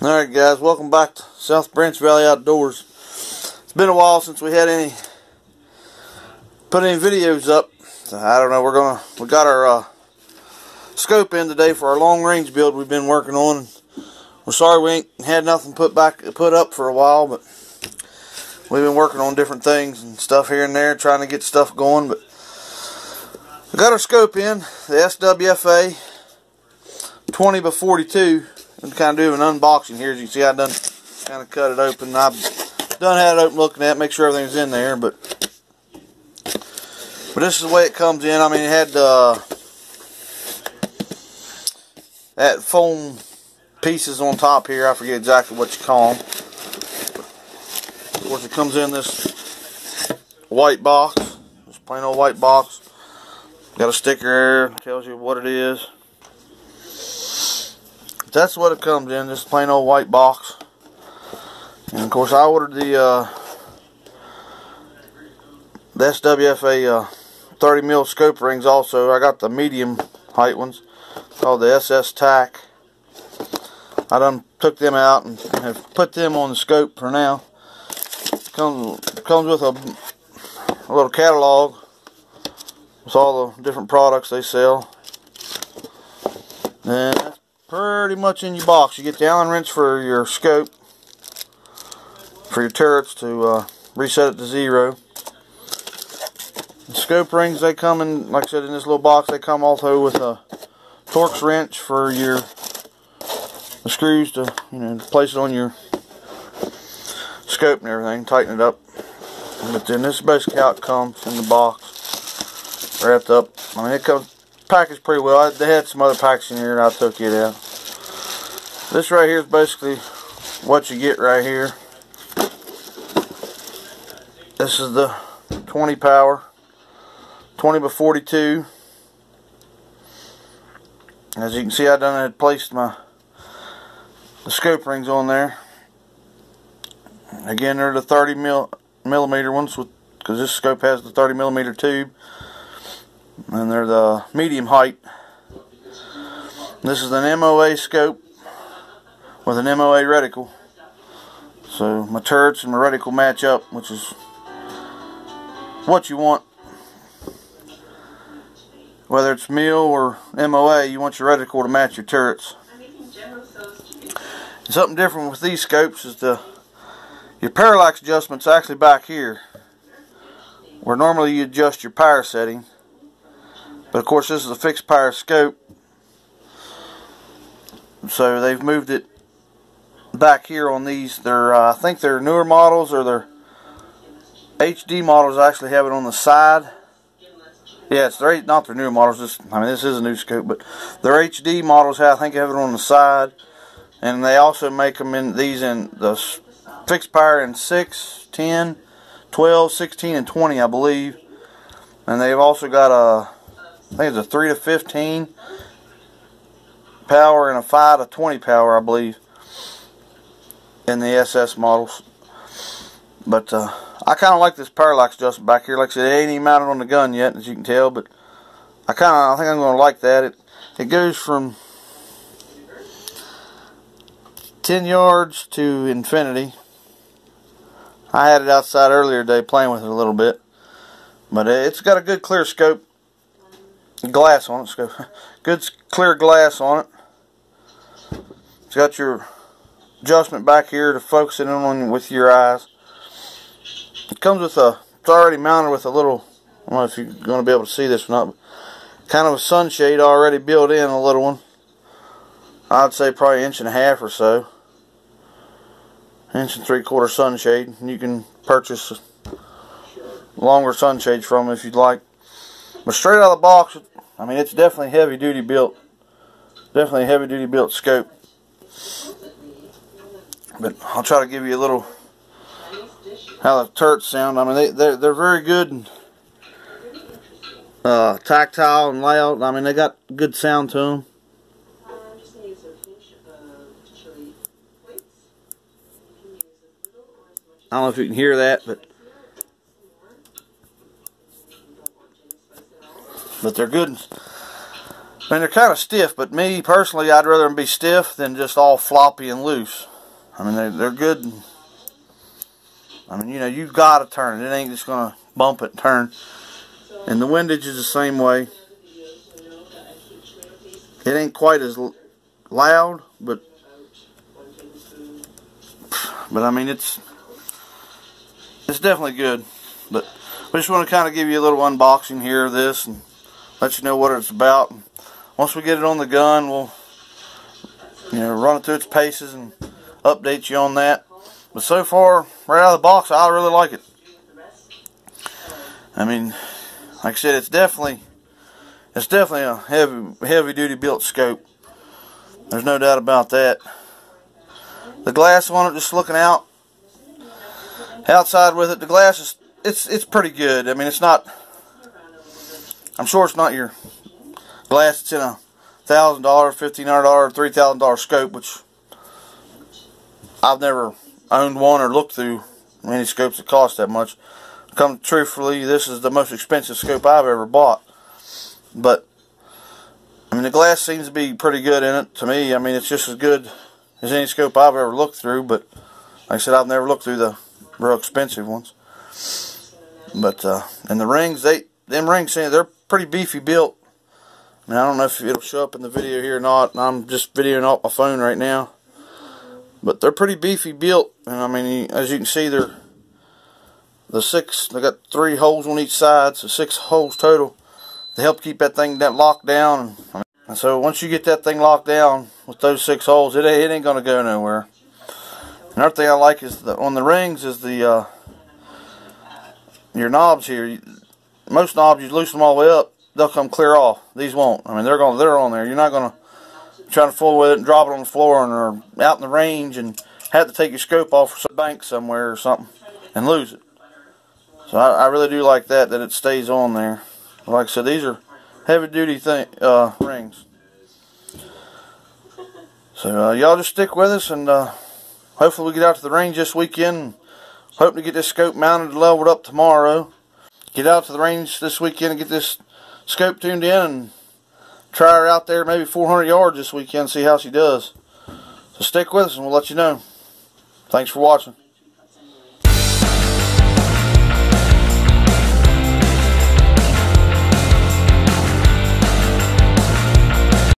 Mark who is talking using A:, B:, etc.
A: Alright guys, welcome back to South Branch Valley Outdoors. It's been a while since we had any put any videos up. So I don't know, we're gonna we got our uh, scope in today for our long range build we've been working on. We're sorry we ain't had nothing put back put up for a while, but we've been working on different things and stuff here and there, trying to get stuff going, but we got our scope in, the SWFA 20 by 42 Kind of doing an unboxing here. As you can see, I done kind of cut it open. I've done had it open looking at it, make sure everything's in there. But but this is the way it comes in. I mean, it had uh, that foam pieces on top here. I forget exactly what you call them. Of course, it comes in this white box. This plain old white box. Got a sticker. Tells you what it is that's what it comes in, just plain old white box. And of course I ordered the uh, the SWFA uh, 30 mil scope rings also. I got the medium height ones called the SS Tac. I done took them out and have put them on the scope for now. Comes comes with a, a little catalog with all the different products they sell. And pretty much in your box. You get the Allen wrench for your scope, for your turrets to uh, reset it to zero. The scope rings, they come in, like I said, in this little box, they come also with a Torx wrench for your screws to, you know, place it on your scope and everything, tighten it up. But then this is basically how it comes in the box, wrapped up. I mean, it comes packaged pretty well. I, they had some other packs in here and I took it out. This right here is basically what you get right here. This is the 20 power, 20 by 42. As you can see, I done had placed my the scope rings on there. Again, they're the 30 mil, millimeter ones with because this scope has the 30 millimeter tube and they're the medium height. This is an MOA scope with an MOA reticle. So my turrets and my reticle match up, which is what you want. Whether it's mil or MOA, you want your reticle to match your turrets. And something different with these scopes is the your parallax adjustment's actually back here. Where normally you adjust your power setting. But of course this is a fixed power scope. So they've moved it back here on these. They're uh, I think they're newer models or they're HD models actually have it on the side. Yeah, it's not their newer models. I mean this is a new scope, but their HD models have I think have it on the side, and they also make them in these in the fixed power in 6, 10, 12, 16, and 20, I believe. And they've also got a I think it's a 3 to 15 power and a 5 to 20 power, I believe, in the SS models. But uh, I kind of like this parallax adjustment back here. Like I said, it ain't even mounted on the gun yet, as you can tell. But I kind of, I think I'm going to like that. It it goes from 10 yards to infinity. I had it outside earlier today playing with it a little bit. But it's got a good clear scope glass on it. Good clear glass on it. It's got your adjustment back here to focus it on with your eyes. It comes with a, it's already mounted with a little, I don't know if you're going to be able to see this or not, kind of a sunshade already built in, a little one. I'd say probably inch and a half or so. Inch and three quarter sunshade. You can purchase longer sunshades from if you'd like. But straight out of the box, I mean, it's definitely heavy duty built. Definitely heavy duty built scope. But I'll try to give you a little how the turrets sound. I mean, they, they're, they're very good and uh, tactile and loud. I mean, they got good sound to them. I don't know if you can hear that, but but they're good. I mean, they're kind of stiff, but me personally, I'd rather them be stiff than just all floppy and loose. I mean, they're, they're good. I mean, you know, you've got to turn it. It ain't just going to bump it and turn. And the windage is the same way. It ain't quite as loud, but but I mean it's it's definitely good. But we just want to kind of give you a little unboxing here of this and let you know what it's about. Once we get it on the gun, we'll you know run it through its paces and update you on that. But so far, right out of the box, I really like it. I mean, like I said, it's definitely it's definitely a heavy heavy duty built scope. There's no doubt about that. The glass on it, just looking out outside with it, the glass is it's it's pretty good. I mean, it's not. I'm sure it's not your glass it's in a thousand dollar, fifteen hundred dollar, three thousand dollar scope, which I've never owned one or looked through any scopes that cost that much. Come truthfully, this is the most expensive scope I've ever bought. But I mean, the glass seems to be pretty good in it to me. I mean, it's just as good as any scope I've ever looked through. But like I said, I've never looked through the real expensive ones. But uh, and the rings, they them rings, they're pretty beefy built. I mean, I don't know if it'll show up in the video here or not. I'm just videoing off my phone right now. But they're pretty beefy built. And I mean, as you can see, they're the six. They got three holes on each side, so six holes total to help keep that thing that locked down. And so once you get that thing locked down with those six holes, it, it ain't going to go nowhere. Another thing I like is the, on the rings is the uh, your knobs here. Most knobs you loosen them all the way up, they'll come clear off. These won't. I mean they're going they're on there. You're not going to try to fool with it and drop it on the floor and or out in the range and have to take your scope off some bank somewhere or something and lose it. So I, I really do like that that it stays on there. Like I said, these are heavy duty thing, uh, rings. So uh, y'all just stick with us and uh, hopefully we get out to the range this weekend. Hope to get this scope mounted and leveled up tomorrow. Get out to the range this weekend and get this scope tuned in and try her out there maybe 400 yards this weekend see how she does. So stick with us and we'll let you know. Thanks for watching.